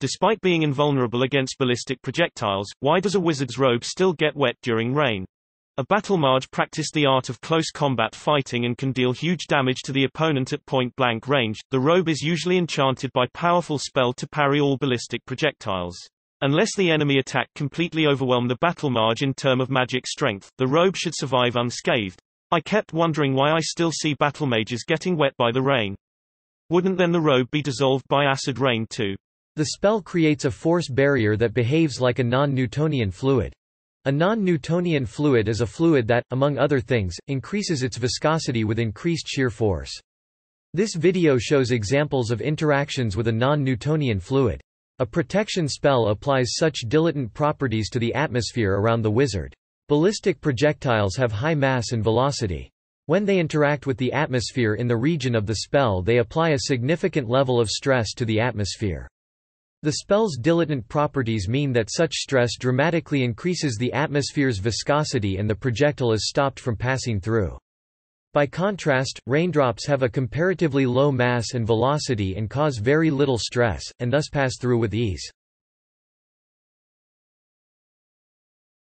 Despite being invulnerable against ballistic projectiles, why does a wizard's robe still get wet during rain? A battle mage practiced the art of close combat fighting and can deal huge damage to the opponent at point-blank range. The robe is usually enchanted by powerful spell to parry all ballistic projectiles. Unless the enemy attack completely overwhelm the battle mage in term of magic strength, the robe should survive unscathed. I kept wondering why I still see battle mages getting wet by the rain. Wouldn't then the robe be dissolved by acid rain too? The spell creates a force barrier that behaves like a non-Newtonian fluid. A non-Newtonian fluid is a fluid that, among other things, increases its viscosity with increased shear force. This video shows examples of interactions with a non-Newtonian fluid. A protection spell applies such dilatant properties to the atmosphere around the wizard. Ballistic projectiles have high mass and velocity. When they interact with the atmosphere in the region of the spell they apply a significant level of stress to the atmosphere. The spell's dilatant properties mean that such stress dramatically increases the atmosphere's viscosity and the projectile is stopped from passing through. By contrast, raindrops have a comparatively low mass and velocity and cause very little stress, and thus pass through with ease.